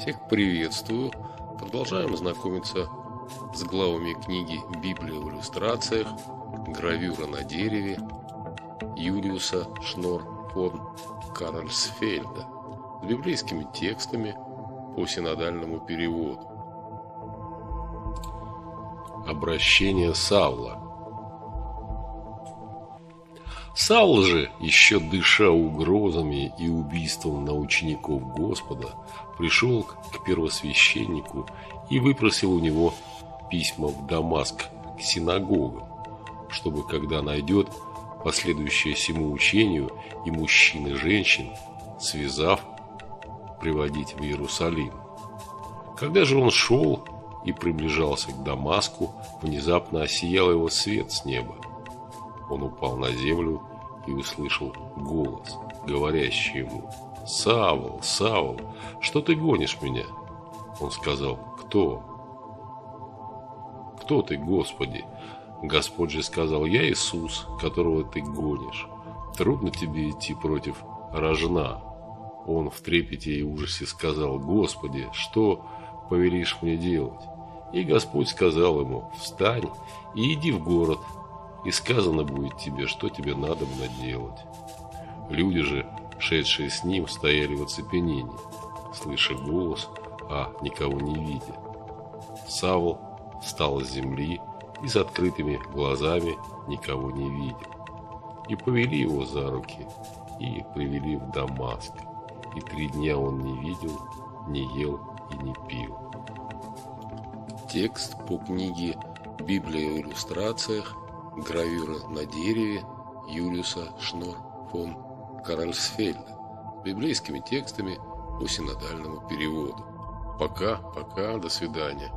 Всех приветствую. Продолжаем знакомиться с главами книги «Библия в иллюстрациях», гравюра на дереве Юлиуса Шнор фон Карльсфельда с библейскими текстами по синодальному переводу. Обращение Савла Саул же, еще дыша угрозами и убийством на учеников Господа, пришел к первосвященнику и выпросил у него письма в Дамаск к синагогам, чтобы, когда найдет последующее всему учению и мужчин и женщин, связав, приводить в Иерусалим. Когда же он шел и приближался к Дамаску, внезапно осиял его свет с неба. Он упал на землю и услышал голос, говорящий ему – «Савол, Савол, что ты гонишь меня?» Он сказал, «Кто?» «Кто ты, Господи?» Господь же сказал, «Я Иисус, которого ты гонишь. Трудно тебе идти против рожна». Он в трепете и ужасе сказал, «Господи, что повелишь мне делать?» И Господь сказал ему, «Встань и иди в город, и сказано будет тебе, что тебе надо делать». Люди же шедшие с ним, стояли в оцепенении, слыша голос, а никого не видя. Савл встал с земли и с открытыми глазами никого не видел. И повели его за руки и привели в Дамаск. И три дня он не видел, не ел и не пил. Текст по книге «Библия в иллюстрациях», гравюра на дереве Юлиуса Шнор фон Каральсфельда с библейскими текстами по синодальному переводу. Пока, пока, до свидания.